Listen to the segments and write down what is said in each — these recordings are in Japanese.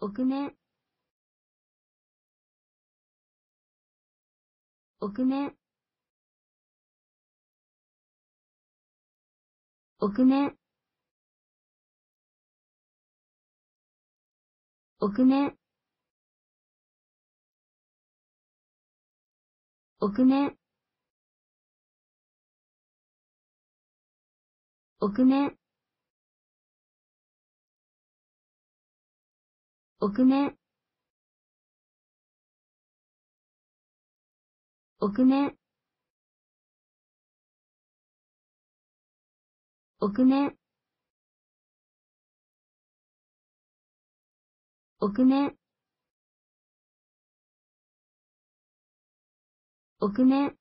億年億年億年億年億年億年臆面臆面臆面臆面臆面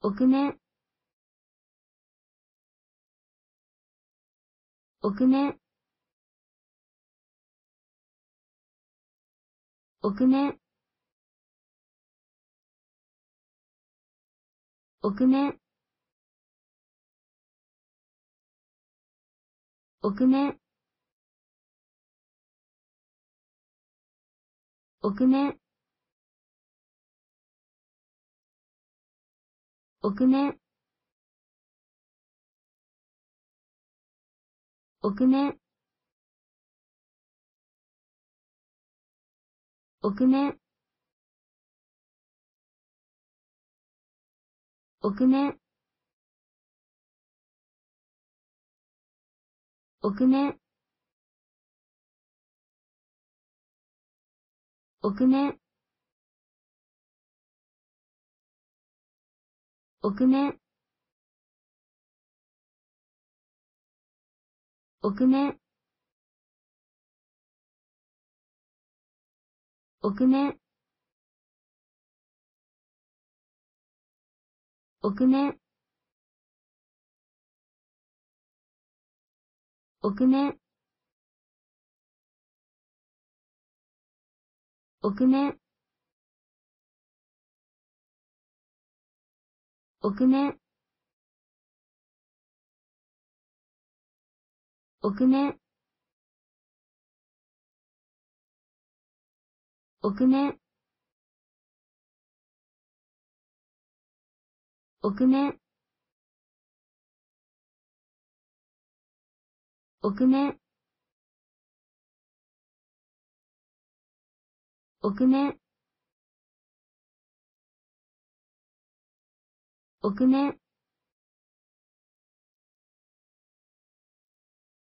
臆面臆面臆面臆面臆面臆面臆面億年、億年、億年、億年、億年、億年、臆面臆面臆面臆面臆面臆面臆面臆面臆面臆面臆面臆面